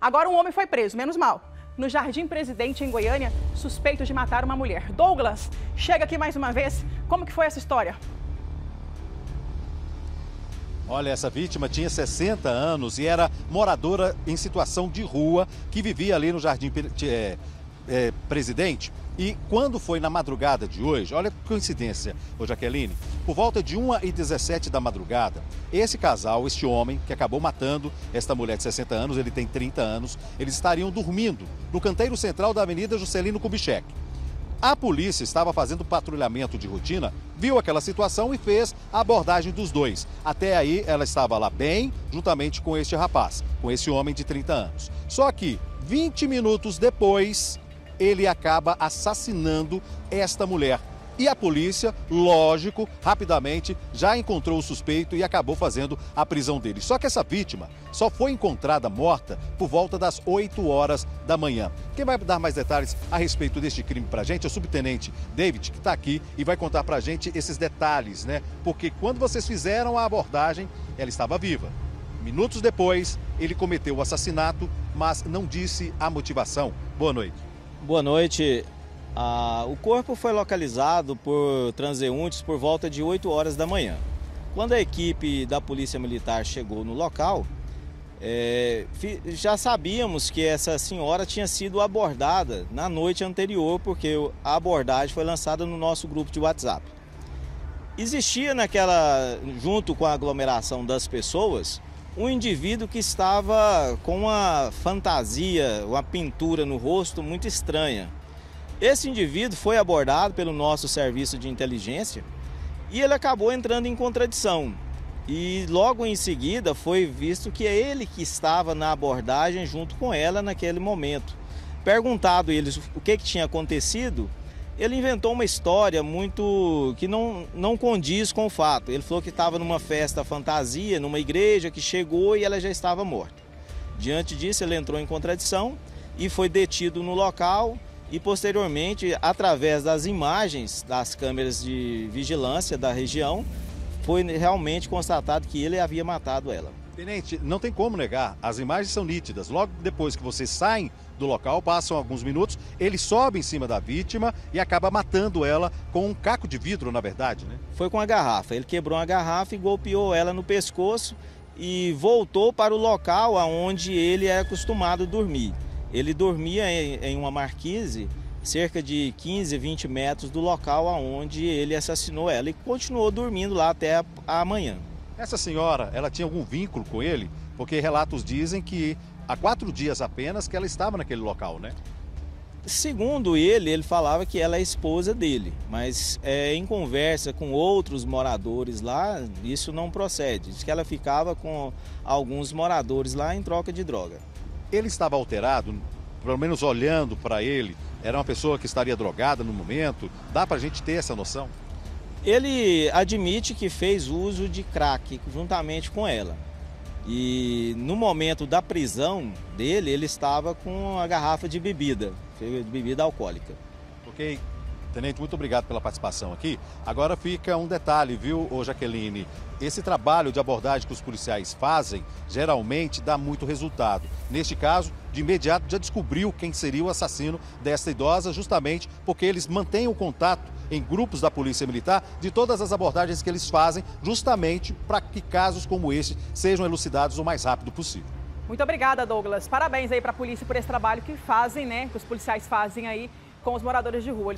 Agora um homem foi preso, menos mal. No Jardim Presidente, em Goiânia, suspeito de matar uma mulher. Douglas, chega aqui mais uma vez. Como que foi essa história? Olha, essa vítima tinha 60 anos e era moradora em situação de rua que vivia ali no Jardim é, é, Presidente. E quando foi na madrugada de hoje, olha que coincidência, ô Jaqueline, por volta de 1h17 da madrugada, esse casal, este homem que acabou matando esta mulher de 60 anos, ele tem 30 anos, eles estariam dormindo no canteiro central da Avenida Juscelino Kubitschek. A polícia estava fazendo patrulhamento de rotina, viu aquela situação e fez a abordagem dos dois. Até aí ela estava lá bem, juntamente com este rapaz, com esse homem de 30 anos. Só que 20 minutos depois, ele acaba assassinando esta mulher. E a polícia, lógico, rapidamente já encontrou o suspeito e acabou fazendo a prisão dele. Só que essa vítima só foi encontrada morta por volta das 8 horas da manhã. Quem vai dar mais detalhes a respeito deste crime pra gente é o subtenente David, que está aqui e vai contar pra gente esses detalhes, né? Porque quando vocês fizeram a abordagem, ela estava viva. Minutos depois, ele cometeu o assassinato, mas não disse a motivação. Boa noite. Boa noite. Ah, o corpo foi localizado por transeuntes por volta de 8 horas da manhã. Quando a equipe da Polícia Militar chegou no local, é, já sabíamos que essa senhora tinha sido abordada na noite anterior, porque a abordagem foi lançada no nosso grupo de WhatsApp. Existia naquela, junto com a aglomeração das pessoas, um indivíduo que estava com uma fantasia, uma pintura no rosto muito estranha. Esse indivíduo foi abordado pelo nosso serviço de inteligência e ele acabou entrando em contradição. E logo em seguida foi visto que é ele que estava na abordagem junto com ela naquele momento. Perguntado eles o que, que tinha acontecido, ele inventou uma história muito que não, não condiz com o fato. Ele falou que estava numa festa fantasia, numa igreja, que chegou e ela já estava morta. Diante disso, ele entrou em contradição e foi detido no local e posteriormente, através das imagens das câmeras de vigilância da região, foi realmente constatado que ele havia matado ela. Tenente, não tem como negar, as imagens são nítidas. Logo depois que vocês saem do local, passam alguns minutos, ele sobe em cima da vítima e acaba matando ela com um caco de vidro, na verdade, né? Foi com a garrafa. Ele quebrou a garrafa e golpeou ela no pescoço e voltou para o local onde ele é acostumado dormir. Ele dormia em uma marquise cerca de 15, 20 metros do local onde ele assassinou ela e continuou dormindo lá até a manhã. Essa senhora, ela tinha algum vínculo com ele? Porque relatos dizem que há quatro dias apenas que ela estava naquele local, né? Segundo ele, ele falava que ela é esposa dele, mas é, em conversa com outros moradores lá, isso não procede. Diz que ela ficava com alguns moradores lá em troca de droga. Ele estava alterado, pelo menos olhando para ele, era uma pessoa que estaria drogada no momento? Dá para a gente ter essa noção? Ele admite que fez uso de crack juntamente com ela. E no momento da prisão dele, ele estava com a garrafa de bebida, de bebida alcoólica. Ok. Tenente, muito obrigado pela participação aqui. Agora fica um detalhe, viu, Jaqueline? Esse trabalho de abordagem que os policiais fazem geralmente dá muito resultado. Neste caso, de imediato já descobriu quem seria o assassino dessa idosa, justamente porque eles mantêm o contato em grupos da Polícia Militar de todas as abordagens que eles fazem, justamente para que casos como este sejam elucidados o mais rápido possível. Muito obrigada, Douglas. Parabéns aí para a polícia por esse trabalho que fazem, né? Que os policiais fazem aí com os moradores de rua.